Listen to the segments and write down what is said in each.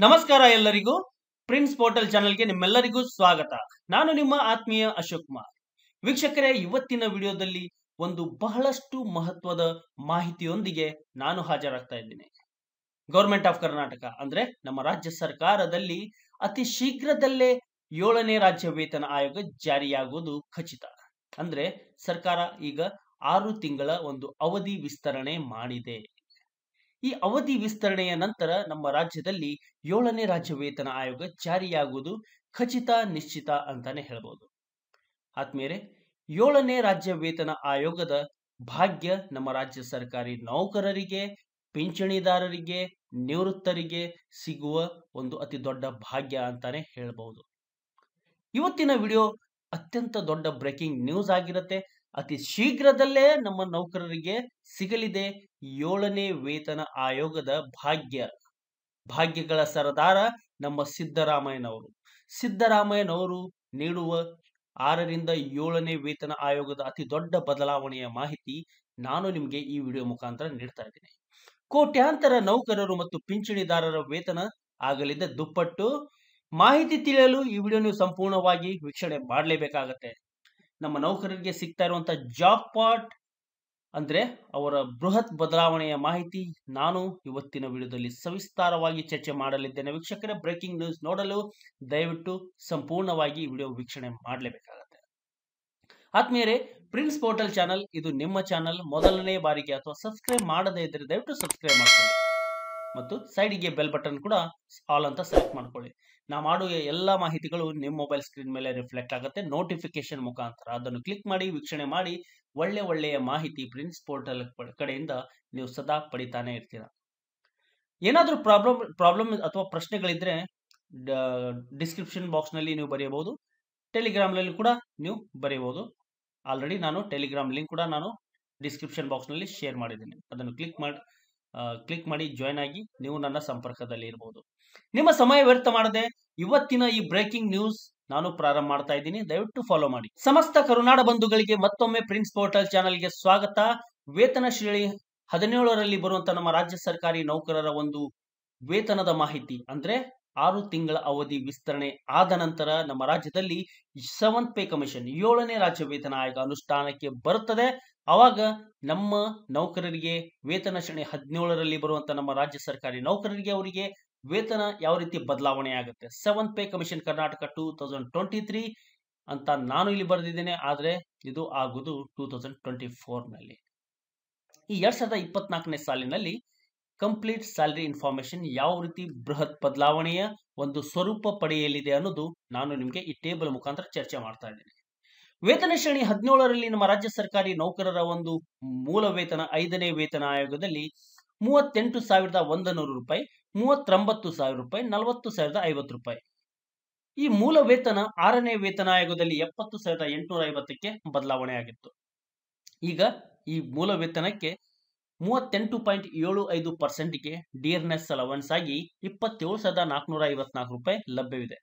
ನಮಸ್ಕಾರ ಎಲ್ಲರಿಗೂ. Prince portal ಚಾನೆಲ್ಗೆ ನಿಮ್ಮೆಲ್ಲರಿಗೂ ಸ್ವಾಗತ. ನಾನು ನಿಮ್ಮ ಆತ್ಮೀಯ ಅಶೋಕ್ ಕುಮಾರ್. ವೀಕ್ಷಕರೇ, ಇವತ್ತಿನ ವಿಡಿಯೋದಲ್ಲಿ ಒಂದು ಬಹಳಷ್ಟು ಮಹತ್ವದ ಮಾಹಿತಿಯೊಂದಿಗೆ ನಾನು ಹಾಜರಾಗ್ತಾ ಇದ್ದೀನಿ. ಗೌರ್ಮೆಂಟ್ ಆಫ್ ಕರ್ನಾಟಕ ಅಂದ್ರೆ ನಮ್ಮ ರಾಜ್ಯ ಸರ್ಕಾರದಲ್ಲಿ ಅತಿ ಶೀಘ್ರದಲ್ಲೇ ಏಳನೇ ರಾಜ್ಯ ವೇತನ ಆಯೋಗ ಜಾರಿಯಾಗುವುದು ಖಚಿತ. ಅಂದ್ರೆ ಸರ್ಕಾರ ಈಗ ಆರು ತಿಂಗಳ ಒಂದು ಅವಧಿ ವಿಸ್ತರಣೆ ಮಾಡಿದೆ. ಈ ಅವಧಿ ವಿಸ್ತರಣೆಯ ನಂತರ ನಮ್ಮ ರಾಜ್ಯದಲ್ಲಿ ಏಳನೇ ರಾಜ್ಯ ವೇತನ ಆಯೋಗ ಜಾರಿಯಾಗುವುದು ಖಚಿತ ನಿಶ್ಚಿತ ಅಂತಾನೆ ಹೇಳ್ಬೋದು. ಆದ್ಮೇಲೆ ಏಳನೇ ರಾಜ್ಯ ವೇತನ ಆಯೋಗದ ಭಾಗ್ಯ ನಮ್ಮ ರಾಜ್ಯ ಸರ್ಕಾರಿ ನೌಕರರಿಗೆ, ಪಿಂಚಣಿದಾರರಿಗೆ, ನಿವೃತ್ತರಿಗೆ ಸಿಗುವ ಒಂದು ಅತಿ ದೊಡ್ಡ ಭಾಗ್ಯ ಅಂತಾನೆ ಹೇಳ್ಬೋದು. ಇವತ್ತಿನ ವಿಡಿಯೋ ಅತ್ಯಂತ ದೊಡ್ಡ ಬ್ರೇಕಿಂಗ್ ನ್ಯೂಸ್ ಆಗಿರುತ್ತೆ. ಅತಿ ಶೀಘ್ರದಲ್ಲೇ ನಮ್ಮ ನೌಕರರಿಗೆ ಸಿಗಲಿದೆ ಏಳನೇ ವೇತನ ಆಯೋಗದ ಭಾಗ್ಯ, ಭಾಗ್ಯಗಳ ಸರದಾರ ನಮ್ಮ ಸಿದ್ದರಾಮಯ್ಯನವರು. ಸಿದ್ದರಾಮಯ್ಯನವರು ನೀಡುವ ಆರರಿಂದ ಏಳನೇ ವೇತನ ಆಯೋಗದ ಅತಿ ದೊಡ್ಡ ಬದಲಾವಣೆಯ ಮಾಹಿತಿ ನಾನು ನಿಮಗೆ ಈ ವಿಡಿಯೋ ಮುಖಾಂತರ ನೀಡ್ತಾ ಇದ್ದೀನಿ. ಕೋಟ್ಯಾಂತರ ನೌಕರರು ಮತ್ತು ಪಿಂಚಣಿದಾರರ ವೇತನ ಆಗಲಿದೆ ದುಪ್ಪಟ್ಟು. ಮಾಹಿತಿ ತಿಳಿಯಲು ಈ ವಿಡಿಯೋ ನೀವು ಸಂಪೂರ್ಣವಾಗಿ ವೀಕ್ಷಣೆ ಮಾಡಲೇಬೇಕಾಗತ್ತೆ. ನಮ್ಮ ನೌಕರರಿಗೆ ಸಿಗ್ತಾ ಇರುವಂತ ಜಾಬ್ ಪಾಟ್ ಅಂದ್ರೆ ಅವರ ಬೃಹತ್ ಬದಲಾವಣೆಯ ಮಾಹಿತಿ ನಾನು ಇವತ್ತಿನ ವಿಡಿಯೋದಲ್ಲಿ ಸವಿಸ್ತಾರವಾಗಿ ಚರ್ಚೆ ಮಾಡಲಿದ್ದೇನೆ. ವೀಕ್ಷಕರೇ ಬ್ರೇಕಿಂಗ್ ನ್ಯೂಸ್ ನೋಡಲು ದಯವಿಟ್ಟು ಸಂಪೂರ್ಣವಾಗಿ ವಿಡಿಯೋ ವೀಕ್ಷಣೆ ಮಾಡಲೇಬೇಕಾಗತ್ತೆ. ಆತ್ಮೀಯರೇ ಪ್ರಿನ್ಸ್ ಪೋರ್ಟಲ್ ಚಾನಲ್ ಇದು ನಿಮ್ಮ ಚಾನಲ್ ಮೊದಲನೇ ಬಾರಿಗೆ ಅಥವಾ ಸಬ್ಸ್ಕ್ರೈಬ್ ಮಾಡದೇ ಇದ್ದರೆ ದಯವಿಟ್ಟು ಸಬ್ಸ್ಕ್ರೈಬ್ ಮಾಡ್ಕೊಳ್ಳಿ. ಮತ್ತು ಸೈಡಿಗೆ ಬೆಲ್ ಬಟನ್ ಕೂಡ ಆಲ್ ಅಂತ ಸೆಲೆಕ್ಟ್ ಮಾಡ್ಕೊಳ್ಳಿ. ನಾ ಮಾಡುವ ಎಲ್ಲ ಮಾಹಿತಿಗಳು ನಿಮ್ಮ ಮೊಬೈಲ್ ಸ್ಕ್ರೀನ್ ಮೇಲೆ ರಿಫ್ಲೆಕ್ಟ್ ಆಗುತ್ತೆ. ನೋಟಿಫಿಕೇಶನ್ ಮುಖಾಂತರ ಅದನ್ನು ಕ್ಲಿಕ್ ಮಾಡಿ, ವೀಕ್ಷಣೆ ಮಾಡಿ, ಒಳ್ಳೆ ಒಳ್ಳೆಯ ಮಾಹಿತಿ ಪ್ರಿನ್ಸ್ ಪೋರ್ಟಲ್ ಕಡೆಯಿಂದ ನೀವು ಸದಾ ಪಡಿತಾನೆ ಇರ್ತೀರ. ಏನಾದರೂ ಪ್ರಾಬ್ಲಮ್ ಪ್ರಾಬ್ಲಮ್ ಅಥವಾ ಪ್ರಶ್ನೆಗಳಿದ್ರೆ ಡಿಸ್ಕ್ರಿಪ್ಷನ್ ಬಾಕ್ಸ್ನಲ್ಲಿ ನೀವು ಬರೆಯಬಹುದು. ಟೆಲಿಗ್ರಾಮ್ನಲ್ಲಿ ಕೂಡ ನೀವು ಬರೆಯಬಹುದು. ಆಲ್ರೆಡಿ ನಾನು ಟೆಲಿಗ್ರಾಮ್ ಲಿಂಕ್ ಕೂಡ ನಾನು ಡಿಸ್ಕ್ರಿಪ್ಷನ್ ಬಾಕ್ಸ್ನಲ್ಲಿ ಶೇರ್ ಮಾಡಿದ್ದೀನಿ. ಅದನ್ನು ಕ್ಲಿಕ್ ಮಾಡಿ ಕ್ಲಿಕ್ ಮಾಡಿ ಜಾಯ್ನ್ ಆಗಿ ನೀವು ನನ್ನ ಸಂಪರ್ಕದಲ್ಲಿ ಇರಬಹುದು ನಿಮ್ಮ ಸಮಯ ವ್ಯರ್ಥ ಮಾಡದೆ ಇವತ್ತಿನ ಈ ಬ್ರೇಕಿಂಗ್ ನ್ಯೂಸ್ ನಾನು ಪ್ರಾರಂಭ ಮಾಡ್ತಾ ಇದ್ದೀನಿ. ದಯವಿಟ್ಟು ಫಾಲೋ ಮಾಡಿ. ಸಮಸ್ತ ಕರುನಾಡ ಬಂಧುಗಳಿಗೆ ಮತ್ತೊಮ್ಮೆ ಪ್ರಿನ್ಸ್ ಪೋರ್ಟಲ್ ಚಾನೆಲ್ಗೆ ಸ್ವಾಗತ. ವೇತನ ಶ್ರೇಣಿ ಹದಿನೇಳರಲ್ಲಿ ಬರುವಂತ ನಮ್ಮ ರಾಜ್ಯ ಸರ್ಕಾರಿ ನೌಕರರ ಒಂದು ವೇತನದ ಮಾಹಿತಿ ಅಂದ್ರೆ ಆರು ತಿಂಗಳ ಅವಧಿ ವಿಸ್ತರಣೆ ಆದ ನಂತರ ನಮ್ಮ ರಾಜ್ಯದಲ್ಲಿ ಸೆವೆಂತ್ ಪೇ ಕಮಿಷನ್ ಏಳನೇ ರಾಜ್ಯ ವೇತನ ಆಯೋಗ ಅನುಷ್ಠಾನಕ್ಕೆ ಬರುತ್ತದೆ. ಅವಾಗ ನಮ್ಮ ನೌಕರರಿಗೆ ವೇತನ ಶ್ರೇಣಿ ಹದಿನೇಳರಲ್ಲಿ ಬರುವಂತ ನಮ್ಮ ರಾಜ್ಯ ಸರ್ಕಾರಿ ನೌಕರರಿಗೆ ಅವರಿಗೆ ವೇತನ ಯಾವ ರೀತಿ ಬದಲಾವಣೆ ಆಗುತ್ತೆ? Seventh pay commission Karnataka two thousand twenty three ಅಂತ ನಾನು ಇಲ್ಲಿ ಬರೆದಿದ್ದೇನೆ, ಆದ್ರೆ ಇದು ಆಗುವುದು ಟೂ ತೌಸಂಡ್ ಟ್ವೆಂಟಿ ಫೋರ್ನಲ್ಲಿ. ಈ ಎರಡ್ ಸಾವಿರದ ಇಪ್ಪತ್ನಾಲ್ಕನೇ ಸಾಲಿನಲ್ಲಿ ಕಂಪ್ಲೀಟ್ ಸ್ಯಾಲರಿ ಇನ್ಫಾರ್ಮೇಶನ್ ಯಾವ ರೀತಿ ಬೃಹತ್ ಬದಲಾವಣೆಯ ಒಂದು ಸ್ವರೂಪ ಪಡೆಯಲಿದೆ ಅನ್ನೋದು ನಾನು ನಿಮಗೆ ಈ ಟೇಬಲ್ ಮುಖಾಂತರ ಚರ್ಚೆ ಮಾಡ್ತಾ ಇದ್ದೀನಿ. ವೇತನ ಶ್ರೇಣಿ ಹದಿನೇಳರಲ್ಲಿ ನಮ್ಮ ರಾಜ್ಯ ಸರ್ಕಾರಿ ನೌಕರರ ಒಂದು ಮೂಲ ವೇತನ, ಐದನೇ ವೇತನ ಆಯೋಗದಲ್ಲಿ ಮೂವತ್ತೆಂಟು ಸಾವಿರದ ಒಂದು ನೂರು ರೂಪಾಯಿ, ಮೂವತ್ತೊಂಬತ್ತು ಸಾವಿರ ರೂಪಾಯಿ, ನಲವತ್ತು ಸಾವಿರದ ಐವತ್ತು ರೂಪಾಯಿ. ಈ ಮೂಲ ವೇತನ ಆರನೇ ವೇತನ ಆಯೋಗದಲ್ಲಿ ಎಪ್ಪತ್ತು ಸಾವಿರದ ಎಂಟುನೂರ ಐವತ್ತಕ್ಕೆ ಬದಲಾವಣೆ ಆಗಿತ್ತು. ಈಗ ಈ ಮೂಲ ವೇತನಕ್ಕೆ ಮೂವತ್ತೆಂಟು ಪಾಯಿಂಟ್ ಏಳು ಐದು ಪರ್ಸೆಂಟ್ಗೆ ಡಿಯರ್ನೆಸ್ ಅಲವನ್ಸ್ ಆಗಿ ಇಪ್ಪತ್ತೇಳು ಸಾವಿರದ ನಾಲ್ಕುನೂರ ಐವತ್ನಾಲ್ಕು ರೂಪಾಯಿ ಲಭ್ಯವಿದೆ.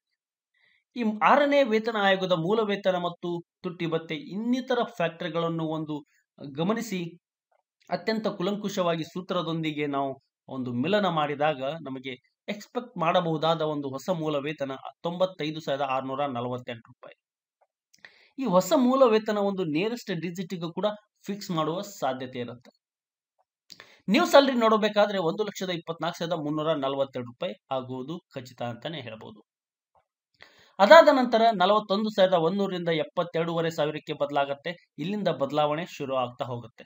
ಈ ಆರನೇ ವೇತನ ಆಯೋಗದ ಮೂಲ ವೇತನ ಮತ್ತು ತುಟ್ಟಿ ಭತ್ತೆ ಇನ್ನಿತರ ಫ್ಯಾಕ್ಟರ್ಗಳನ್ನು ಒಂದು ಗಮನಿಸಿ. ಅತ್ಯಂತ ಕುಲಂಕುಷವಾಗಿ ಸೂತ್ರದೊಂದಿಗೆ ನಾವು ಒಂದು ಮಿಲನ ಮಾಡಿದಾಗ ನಮಗೆ ಎಕ್ಸ್ಪೆಕ್ಟ್ ಮಾಡಬಹುದಾದ ಒಂದು ಹೊಸ ಮೂಲ ವೇತನ ತೊಂಬತ್ತೈದು ಸಾವಿರದ ಆರುನೂರ ನಲವತ್ತೆಂಟು ರೂಪಾಯಿ. ಈ ಹೊಸ ಮೂಲ ವೇತನ ಒಂದು ನೇರೆಸ್ಟ್ ಡಿಜಿಟ್ಗೂ ಕೂಡ ಫಿಕ್ಸ್ ಮಾಡುವ ಸಾಧ್ಯತೆ ಇರುತ್ತೆ. ನೀವು ಸ್ಯಾಲ್ರಿ ನೋಡಬೇಕಾದ್ರೆ ಒಂದು ಲಕ್ಷದ ಇಪ್ಪತ್ನಾಲ್ಕು ಸಾವಿರದ ಮುನ್ನೂರ ನಲವತ್ತೆರಡು ರೂಪಾಯಿ ಆಗುವುದು ಖಚಿತ ಅಂತಾನೆ ಹೇಳ್ಬೋದು. ಅದಾದ ನಂತರ ನಲವತ್ತೊಂದು ಸಾವಿರದ ಒಂದೂರಿಂದ ಎಪ್ಪತ್ತೆರಡೂವರೆ ಸಾವಿರಕ್ಕೆ ಬದಲಾಗತ್ತೆ. ಇಲ್ಲಿಂದ ಬದಲಾವಣೆ ಶುರು ಆಗ್ತಾ ಹೋಗುತ್ತೆ.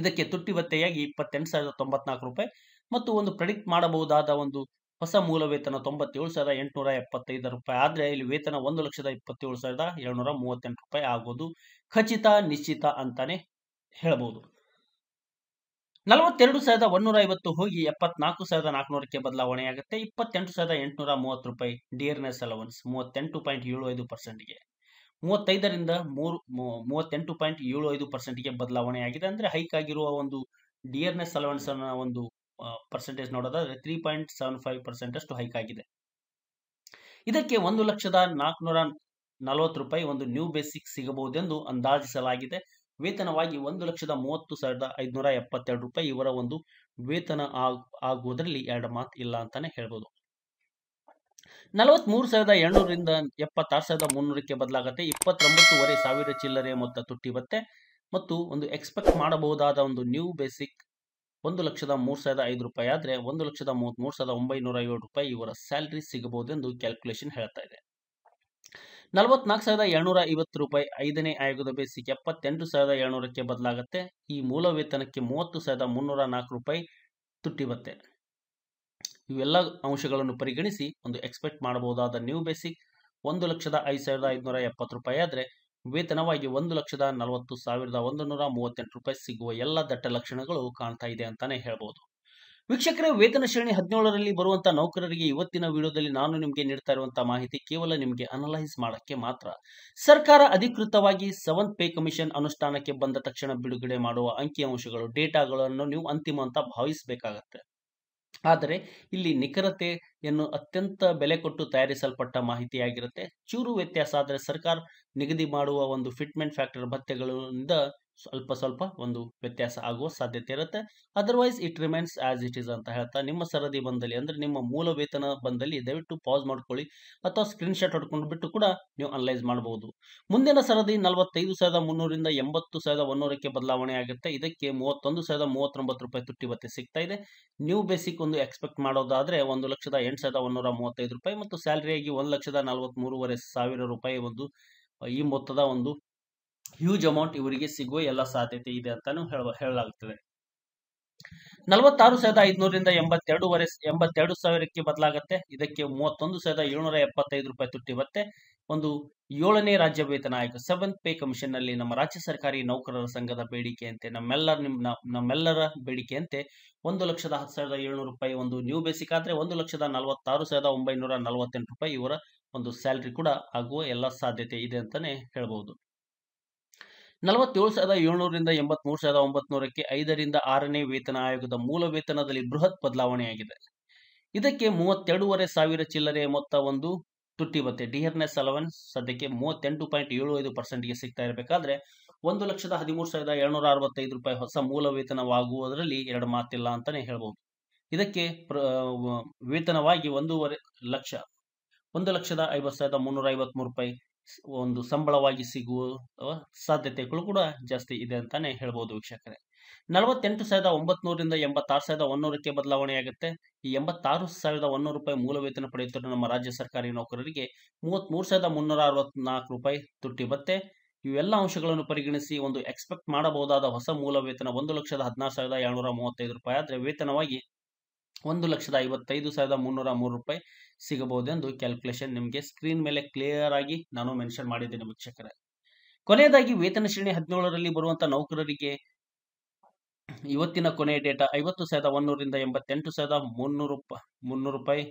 ಇದಕ್ಕೆ ತುಟ್ಟಿ ಬತ್ತೆಯಾಗಿ ಇಪ್ಪತ್ತೆಂಟು ಸಾವಿರದ ತೊಂಬತ್ನಾಲ್ಕು ರೂಪಾಯಿ ಮತ್ತು ಒಂದು ಪ್ರೆಡಿಕ್ಟ್ ಮಾಡಬಹುದಾದ ಒಂದು ಹೊಸ ಮೂಲ ವೇತನ ತೊಂಬತ್ತೇಳು ಸಾವಿರದ ಎಂಟುನೂರ ಎಪ್ಪತ್ತೈದು ರೂಪಾಯಿ. ಆದರೆ ಇಲ್ಲಿ ವೇತನ ಒಂದು ಲಕ್ಷದ ಇಪ್ಪತ್ತೇಳು ಸಾವಿರದ ಏಳ್ನೂರ ಮೂವತ್ತೆಂಟು ರೂಪಾಯಿ ಆಗೋದು ಖಚಿತ, ನಿಶ್ಚಿತ ಅಂತಾನೆ ಹೇಳ್ಬೋದು. ನಲವತ್ತೆರಡು ಸಾವಿರದ ಒಂದೂರ ಐವತ್ತು ಹೋಗಿ ಎಪ್ಪತ್ನಾಲ್ಕು ಸಾವಿರದ ನಾಲ್ಕುನೂರಕ್ಕೆ ಬದಲಾವಣೆ ಆಗುತ್ತೆ ಇಪ್ಪತ್ತೆಂಟು ಸಾವಿರದ ಎಂಟುನೂರ ಮೂವತ್ತು ರೂಪಾಯಿ ಡಿಯರ್ನೆಸ್ ಅಲವನ್ಸ್ ಮೂವತ್ತೆಂಟು ಪಾಯಿಂಟ್ ಏಳು ಐದು ಪರ್ಸೆಂಟ್ಗೆ. ಮೂವತ್ತೈದರಿಂದ ಮೂರು ಮೂವತ್ತೆಂಟು ಪಾಯಿಂಟ್ ಏಳು ಐದು ಪರ್ಸೆಂಟ್ಗೆ ಬದಲಾವಣೆ ಆಗಿದೆ ಅಂದ್ರೆ ಹೈಕ್ ಆಗಿರುವ ಒಂದು ಡಿಯರ್ನೆಸ್ ಅಲವನ್ಸ್ ಅನ್ನ ಒಂದು ಪರ್ಸೆಂಟೇಜ್ ನೋಡೋದಾದ್ರೆ three point seven five percent ಅಷ್ಟು ಹೈಕ್ ಆಗಿದೆ. ಇದಕ್ಕೆ ಒಂದು ಲಕ್ಷದ ನಾಲ್ಕುನೂರ ನಲವತ್ತು ರೂಪಾಯಿ ಒಂದು ನ್ಯೂ ಬೇಸಿಕ್ ಸಿಗಬಹುದೆಂದು ಅಂದಾಜಿಸಲಾಗಿದೆ. ವೇತನವಾಗಿ ಒಂದು ಲಕ್ಷದ ಮೂವತ್ತು ಸಾವಿರದ ಐದುನೂರ ಎಪ್ಪತ್ತೆರಡು ರೂಪಾಯಿ ಇವರ ಒಂದು ವೇತನ ಆಗ್- ಆಗುವುದರಲ್ಲಿ ಎರಡು ಮಾತು ಇಲ್ಲ ಅಂತಾನೆ ಹೇಳ್ಬೋದು. ನಲವತ್ಮೂರು ಸಾವಿರದ ಎರಡುನೂರರಿಂದ ಎಪ್ಪತ್ತಾರು ಸಾವಿರದ ಮುನ್ನೂರಕ್ಕೆ ಬದಲಾಗುತ್ತೆ. ಇಪ್ಪತ್ತೊಂಬತ್ತುವರೆ ಸಾವಿರ ಚಿಲ್ಲರೆ ಮೊತ್ತ ತುಟ್ಟಿ ಬತ್ತೆ ಮತ್ತು ಒಂದು ಎಕ್ಸ್ಪೆಕ್ಟ್ ಮಾಡಬಹುದಾದ ಒಂದು ನ್ಯೂ ಬೇಸಿಕ್ ಒಂದು ಲಕ್ಷದ ಮೂರು ಸಾವಿರದ ಐದು ರೂಪಾಯಿ ಆದರೆ ಒಂದು ಲಕ್ಷದ ಮೂವತ್ತ್ಮೂರು ಸಾವಿರದ ಒಂಬೈನೂರ ಏಳು ರೂಪಾಯಿ ಇವರ ಸ್ಯಾಲ್ರಿ ಸಿಗಬಹುದೆಂದು ಕ್ಯಾಲ್ಕುಲೇಷನ್ ಹೇಳ್ತಾ ಇದೆ. ನಲವತ್ನಾಲ್ಕು ಸಾವಿರದ ಏಳ್ನೂರ ಐವತ್ತು ರೂಪಾಯಿ ಐದನೇ ಆಯೋಗದ ಬೇಸಿಕ್ ಎಪ್ಪತ್ತೆಂಟು ಸಾವಿರದ ಏಳ್ನೂರಕ್ಕೆ ಬದಲಾಗುತ್ತೆ. ಈ ಮೂಲ ವೇತನಕ್ಕೆ ಮೂವತ್ತು ಸಾವಿರದ ಮುನ್ನೂರ ನಾಲ್ಕು ರೂಪಾಯಿ ತುಟ್ಟಿ ಬತ್ತೆ. ಇವೆಲ್ಲ ಅಂಶಗಳನ್ನು ಪರಿಗಣಿಸಿ ಒಂದು ಎಕ್ಸ್ಪೆಕ್ಟ್ ಮಾಡಬಹುದಾದ ನ್ಯೂ ಬೇಸಿಕ್ ಒಂದು ಲಕ್ಷದ ಐದು ಸಾವಿರದ ಐದುನೂರ ಎಪ್ಪತ್ತು ರೂಪಾಯಿ ಆದರೆ ವೇತನವಾಗಿ ಒಂದು ಲಕ್ಷದ ನಲವತ್ತು ಸಾವಿರದ ಒಂದು ನೂರ ಮೂವತ್ತೆಂಟು ರೂಪಾಯಿ ಸಿಗುವ ಎಲ್ಲ ದಟ್ಟ ಲಕ್ಷಣಗಳು ಕಾಣ್ತಾ ಇದೆ ಅಂತಾನೆ ಹೇಳ್ಬೋದು. ವೀಕ್ಷಕರೇ, ವೇತನ ಶ್ರೇಣಿ ಹದಿನೇಳರಲ್ಲಿ ಬರುವಂತಹ ನೌಕರರಿಗೆ ಇವತ್ತಿನ ವಿಡಿಯೋದಲ್ಲಿ ನಾನು ನಿಮಗೆ ನೀಡ್ತಾ ಇರುವಂತಹ ಮಾಹಿತಿ ಕೇವಲ ನಿಮಗೆ ಅನಲೈಸ್ ಮಾಡಕ್ಕೆ ಮಾತ್ರ. ಸರ್ಕಾರ ಅಧಿಕೃತವಾಗಿ ಸೆವೆಂತ್ ಪೇ ಕಮಿಷನ್ ಅನುಷ್ಠಾನಕ್ಕೆ ಬಂದ ತಕ್ಷಣ ಬಿಡುಗಡೆ ಮಾಡುವ ಅಂಕಿಅಂಶಗಳು, ಡೇಟಾಗಳನ್ನು ನೀವು ಅಂತಿಮ ಅಂತ ಭಾವಿಸಬೇಕಾಗತ್ತೆ. ಆದರೆ, ಇಲ್ಲಿ ನಿಖರತೆಯನ್ನು ಅತ್ಯಂತ ಬೆಲೆ ಕೊಟ್ಟು ತಯಾರಿಸಲ್ಪಟ್ಟ ಮಾಹಿತಿಯಾಗಿರುತ್ತೆ. ಚೂರು ವ್ಯತ್ಯಾಸ ಆದರೆ ಸರ್ಕಾರ ನಿಗದಿ ಮಾಡುವ ಒಂದು ಫಿಟ್ಮೆಂಟ್ ಫ್ಯಾಕ್ಟರ್ ಭತ್ಯೆಗಳಿಂದ ಸ್ವಲ್ಪ ಸ್ವಲ್ಪ ಒಂದು ವ್ಯತ್ಯಾಸ ಆಗುವ ಸಾಧ್ಯತೆ ಇರುತ್ತೆ. Otherwise it remains as it is ಅಂತ ಹೇಳ್ತಾ ನಿಮ್ಮ ಸರದಿ ಬಂದಲ್ಲಿ ಅಂದ್ರೆ ನಿಮ್ಮ ಮೂಲ ವೇತನ ಬಂದಲ್ಲಿ ದಯವಿಟ್ಟು ಪಾಸ್ ಮಾಡ್ಕೊಳ್ಳಿ. ಅಥವಾ ಸ್ಕ್ರೀನ್ ಶಾಟ್ ಹೊಡ್ಕೊಂಡು ಬಿಟ್ಟು ಕೂಡ ನೀವು ಅನಲೈಸ್ ಮಾಡಬಹುದು ಮುಂದಿನ ಸರದಿ ನಲವತ್ತೈದು ಸಾವಿರದ ಮುನ್ನೂರಿಂದ ಎಂಬತ್ತು ಸಾವಿರದ ಒನ್ನೂರಕ್ಕೆ ಬದಲಾವಣೆ ಆಗುತ್ತೆ. ಇದಕ್ಕೆ ಮೂವತ್ತೊಂದು ಸಾವಿರದ ಮೂವತ್ತೊಂಬತ್ತು ರೂಪಾಯಿ ತುಟ್ಟಿ ಭತ್ತೆ ಸಿಗ್ತಾ ಇದೆ. ನ್ಯೂ ಬೇಸಿಕ್ ಒಂದು ಎಕ್ಸ್ಪೆಕ್ಟ್ ಮಾಡೋದಾದ್ರೆ ಒಂದು ಲಕ್ಷದ ಎಂಟು ಸಾವಿರದ ಒಂದೂರ ಮೂವತ್ತೈದು ರೂಪಾಯಿ ಮತ್ತು ಸ್ಯಾಲರಿಯಾಗಿ ಒಂದು ಲಕ್ಷದ ನಲವತ್ಮೂರುವರೆ ಸಾವಿರ ರೂಪಾಯಿ ಒಂದು, ಈ ಮೊತ್ತದ ಒಂದು ಹ್ಯೂಜ್ ಅಮೌಂಟ್ ಇವರಿಗೆ ಸಿಗುವ ಎಲ್ಲ ಸಾಧ್ಯತೆ ಇದೆ ಅಂತಾನು ಹೇಳ ಹೇಳಲಾಗುತ್ತದೆ ನಲವತ್ತಾರು ಸಾವಿರದ ಐದುನೂರಿಂದ ಎಂಬತ್ತೆರಡುವರೆ ಎಂಬತ್ತೆರಡು ಸಾವಿರಕ್ಕೆ ಬದಲಾಗುತ್ತೆ. ಇದಕ್ಕೆ ಮೂವತ್ತೊಂದು ಸಾವಿರದ ಏಳ್ನೂರ ಎಪ್ಪತ್ತೈದು ರೂಪಾಯಿ ತುಟ್ಟಿ ಬತ್ತೆ ಒಂದು ಏಳನೇ ರಾಜ್ಯ ವೇತನ ಆಯೋಗ ಸೆವೆಂತ್ ಪೇ ಕಮಿಷನ್ನಲ್ಲಿ ನಮ್ಮ ರಾಜ್ಯ ಸರ್ಕಾರಿ ನೌಕರರ ಸಂಘದ ಬೇಡಿಕೆಯಂತೆ, ನಮ್ಮೆಲ್ಲರ ನಿಮ್ಮ ನಮ್ಮೆಲ್ಲರ ಬೇಡಿಕೆಯಂತೆ ಒಂದು ಲಕ್ಷದ ಹತ್ತು ಸಾವಿರದ ಏಳ್ನೂರು ರೂಪಾಯಿ ಒಂದು ನ್ಯೂ ಬೇಸಿಕ್ ಆದ್ರೆ ಒಂದು ಲಕ್ಷದ ನಲವತ್ತಾರು ಸಾವಿರದ ಒಂಬೈನೂರ ನಲವತ್ತೆಂಟು ರೂಪಾಯಿ ಇವರ ಒಂದು ಸ್ಯಾಲ್ರಿ ಕೂಡ ಆಗುವ ಎಲ್ಲ ಸಾಧ್ಯತೆ ಇದೆ ಅಂತಾನೆ ಹೇಳ್ಬಹುದು ನಲವತ್ತೇಳು ಸಾವಿರದ ಏಳ್ನೂರಿಂದ ಎಂಬತ್ಮೂರು ಸಾವಿರದ ಒಂಬತ್ನೂರಕ್ಕೆ ಐದರಿಂದ ಆರನೇ ವೇತನ ಆಯೋಗದ ಮೂಲ ವೇತನದಲ್ಲಿ ಬೃಹತ್ ಬದಲಾವಣೆಯಾಗಿದೆ. ಇದಕ್ಕೆ ಮೂವತ್ತೆರಡೂವರೆ ಸಾವಿರ ಚಿಲ್ಲರೆ ಮೊತ್ತ ಒಂದು ತುಟ್ಟಿ ಬತ್ತೆ ಡಿಯರ್ನೆಸ್ ಅಲವೆನ್ಸ್ ಸದ್ಯಕ್ಕೆ ಮೂವತ್ತೆಂಟು ಪಾಯಿಂಟ್ ಏಳು ಐದು ಪರ್ಸೆಂಟ್ಗೆ ಸಿಗ್ತಾ ಇರಬೇಕಾದ್ರೆ ಒಂದು ಲಕ್ಷದ ಹದಿಮೂರು ಸಾವಿರದ ಏಳ್ನೂರ ಅರವತ್ತೈದು ರೂಪಾಯಿ ಹೊಸ ಮೂಲ ವೇತನವಾಗುವುದರಲ್ಲಿ ಎರಡು ಮಾತಿಲ್ಲ ಅಂತಾನೆ ಹೇಳ್ಬೋದು. ಇದಕ್ಕೆ ವೇತನವಾಗಿ ಒಂದೂವರೆ ಲಕ್ಷ, ಒಂದು ಲಕ್ಷದ ಐವತ್ತು ಸಾವಿರದ ಮುನ್ನೂರ ಐವತ್ಮೂರು ರೂಪಾಯಿ ಒಂದು ಸಂಬಳವಾಗಿ ಸಿಗುವ ಸಾಧ್ಯತೆಗಳು ಕೂಡ ಜಾಸ್ತಿ ಇದೆ ಅಂತಾನೆ ಹೇಳ್ಬೋದು ವೀಕ್ಷಕರೇ. ನಲವತ್ತೆಂಟು ಸಾವಿರದ ಒಂಬತ್ನೂರಿಂದ ಎಂಬತ್ತಾರು ಸಾವಿರದ ಒಂದೂರಕ್ಕೆ ಬದಲಾವಣೆಯಾಗುತ್ತೆ. ಈ ಎಂಬತ್ತಾರು ಸಾವಿರದ ಒಂದೂರು ರೂಪಾಯಿ ಮೂಲ ವೇತನ ಪಡೆಯುತ್ತಿರುವ ನಮ್ಮ ರಾಜ್ಯ ಸರ್ಕಾರಿ ನೌಕರರಿಗೆ ಮೂವತ್ಮೂರು ಸಾವಿರದ ಮುನ್ನೂರ ಅರವತ್ನಾಲ್ಕು ರೂಪಾಯಿ ತುಟ್ಟಿ ಬತ್ತೆ ಇವೆಲ್ಲ ಅಂಶಗಳನ್ನು ಪರಿಗಣಿಸಿ ಒಂದು ಎಕ್ಸ್ಪೆಕ್ಟ್ ಮಾಡಬಹುದಾದ ಹೊಸ ಮೂಲ ವೇತನ ಒಂದು ಲಕ್ಷದ ಹದಿನಾರು ಸಾವಿರದ ಏಳ್ನೂರ ಮೂವತ್ತೈದು ರೂಪಾಯಿ ಆದರೆ ವೇತನವಾಗಿ ಒಂದು ಲಕ್ಷದ ಐವತ್ತೈದು ಸಾವಿರದ ಮುನ್ನೂರ ಮೂರು ರೂಪಾಯಿ ಸಿಗಬಹುದೆಂದು ಕ್ಯಾಲ್ಕುಲೇಷನ್ ನಿಮಗೆ ಸ್ಕ್ರೀನ್ ಮೇಲೆ ಕ್ಲಿಯರ್ ಆಗಿ ನಾನು ಮೆನ್ಷನ್ ಮಾಡಿದ್ದೇನೆ ವೀಕ್ಷಕರೇ. ಕೊನೆಯದಾಗಿ ವೇತನ ಶ್ರೇಣಿ ಹದಿನೇಳರಲ್ಲಿ ಬರುವಂತಹ ನೌಕರರಿಗೆ ಇವತ್ತಿನ ಕೊನೆಯ ಡೇಟಾ ಐವತ್ತು ಸಾವಿರದ ಒಂದೂರಿಂದ ಎಂಬತ್ತೆಂಟು ಸಾವಿರದ ಮುನ್ನೂರು ಮುನ್ನೂರು ರೂಪಾಯಿ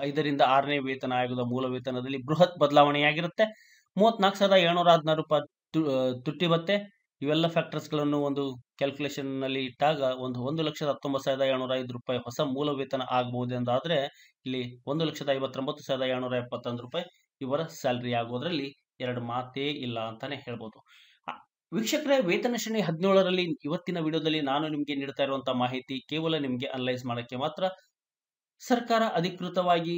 ಐದರಿಂದ ಆರನೇ ವೇತನ ಆಯೋಗದ ಮೂಲ ವೇತನದಲ್ಲಿ ಬೃಹತ್ ಬದಲಾವಣೆಯಾಗಿರುತ್ತೆ. ಮೂವತ್ನಾಲ್ಕು ಸಾವಿರದ ಏಳ್ನೂರ ಹದಿನಾರು ರೂಪಾಯಿ ತುಟ್ಟಿ ಭತ್ತೆ ಇವೆಲ್ಲ ಫ್ಯಾಕ್ಟರ್ಸ್ಗಳನ್ನು ಒಂದು ಕ್ಯಾಲ್ಕುಲೇಷನ್ನಲ್ಲಿ ಇಟ್ಟಾಗ ಒಂದು ಒಂದು ಲಕ್ಷದ ಹತ್ತೊಂಬತ್ತು ಸಾವಿರದ ಏಳ್ನೂರ ಐದು ರೂಪಾಯಿ ಹೊಸ ಮೂಲ ವೇತನ ಆಗಬಹುದು ಎಂದಾದರೆ ಇಲ್ಲಿ ಒಂದು ಲಕ್ಷದ ಐವತ್ತೊಂಬತ್ತು ಸಾವಿರದ ಏಳ್ನೂರ ಎಪ್ಪತ್ತೊಂದು ರೂಪಾಯಿ ಇವರ ಸ್ಯಾಲ್ರಿ ಆಗೋದ್ರಲ್ಲಿ ಎರಡು ಮಾತೇ ಇಲ್ಲ ಅಂತಾನೆ ಹೇಳ್ಬೋದು. ವೀಕ್ಷಕರೇ, ವೇತನ ಶ್ರೇಣಿ ಹದಿನೇಳರಲ್ಲಿ ಇವತ್ತಿನ ವಿಡಿಯೋದಲ್ಲಿ ನಾನು ನಿಮಗೆ ನೀಡ್ತಾ ಇರುವಂತಹ ಮಾಹಿತಿ ಕೇವಲ ನಿಮಗೆ ಅನಲೈಸ್ ಮಾಡಕ್ಕೆ ಮಾತ್ರ ಸರ್ಕಾರ ಅಧಿಕೃತವಾಗಿ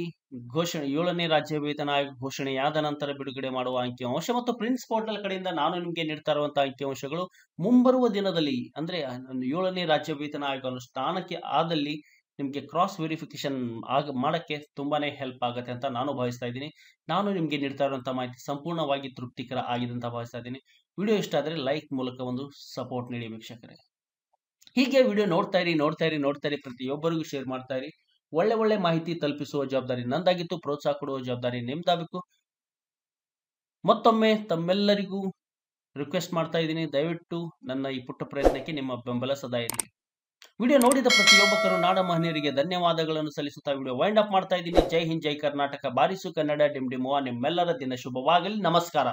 ಘೋಷಣೆ, ಏಳನೇ ರಾಜ್ಯ ವೇತನ ಆಯೋಗ ಘೋಷಣೆಯಾದ ನಂತರ ಬಿಡುಗಡೆ ಮಾಡುವ ಅಂಕಿಅಂಶ ಮತ್ತು ಪ್ರಿನ್ಸ್ ಪೋರ್ಟಲ್ ಕಡೆಯಿಂದ ನಾನು ನಿಮಗೆ ನೀಡ್ತಾ ಇರುವಂತಹ ಅಂಕಿಅಂಶಗಳು ಮುಂಬರುವ ದಿನದಲ್ಲಿ, ಅಂದ್ರೆ ಏಳನೇ ರಾಜ್ಯ ವೇತನ ಆಯೋಗ ಅನುಷ್ಠಾನಕ್ಕೆ ಆದಲ್ಲಿ ನಿಮಗೆ ಕ್ರಾಸ್ ವೆರಿಫಿಕೇಶನ್ ಆಗ, ಮಾಡಕ್ಕೆ ತುಂಬಾನೇ ಹೆಲ್ಪ್ ಆಗುತ್ತೆ ಅಂತ ನಾನು ಭಾವಿಸ್ತಾ ಇದ್ದೀನಿ. ನಾನು ನಿಮಗೆ ನೀಡ್ತಾ ಇರುವಂತಹ ಮಾಹಿತಿ ಸಂಪೂರ್ಣವಾಗಿ ತೃಪ್ತಿಕರ ಆಗಿದೆ ಅಂತ ಭಾವಿಸ್ತಾ ಇದ್ದೀನಿ. ವಿಡಿಯೋ ಇಷ್ಟ ಆದರೆ ಲೈಕ್ ಮೂಲಕ ಒಂದು ಸಪೋರ್ಟ್ ನೀಡಿ ವೀಕ್ಷಕರೇ. ಹೀಗೆ ವಿಡಿಯೋ ನೋಡ್ತಾ ಇರಿ ನೋಡ್ತಾ ಇರಿ ನೋಡ್ತಾ ಇರಿ, ಪ್ರತಿಯೊಬ್ಬರಿಗೂ ಶೇರ್ ಮಾಡ್ತಾ ಇರಿ. ಒಳ್ಳೆ ಒಳ್ಳೆ ಮಾಹಿತಿ ತಲುಪಿಸುವ ಜವಾಬ್ದಾರಿ ನಂದಾಗಿತ್ತು. ಪ್ರೋತ್ಸಾಹ ಕೊಡುವ ಜವಾಬ್ದಾರಿ ನಿಮ್ದಾಗಬೇಕು. ಮತ್ತೊಮ್ಮೆ ತಮ್ಮೆಲ್ಲರಿಗೂ ರಿಕ್ವೆಸ್ಟ್ ಮಾಡ್ತಾ ಇದ್ದೀನಿ. ದಯವಿಟ್ಟು ನನ್ನ ಈ ಪುಟ್ಟ ಪ್ರಯತ್ನಕ್ಕೆ ನಿಮ್ಮ ಬೆಂಬಲ ಸದಾ ಇರಲಿ ವಿಡಿಯೋ ನೋಡಿದ ಪ್ರತಿಯೊಬ್ಬಕರು ನಾಡ ಮಹನೀಯರಿಗೆ ಧನ್ಯವಾದಗಳನ್ನು ಸಲ್ಲಿಸುತ್ತಾ ವಿಡಿಯೋ ವೈಂಡ್ ಅಪ್ ಮಾಡ್ತಾ ಇದ್ದೀನಿ. ಜೈ ಹಿಂದ್, ಜೈ ಕರ್ನಾಟಕ. ಬಾರಿಸು ಕನ್ನಡ ಡಿಮ್ ಡಿಮುವ ನಿಮ್ಮೆಲ್ಲರ ದಿನ ಶುಭವಾಗಲಿ. ನಮಸ್ಕಾರ.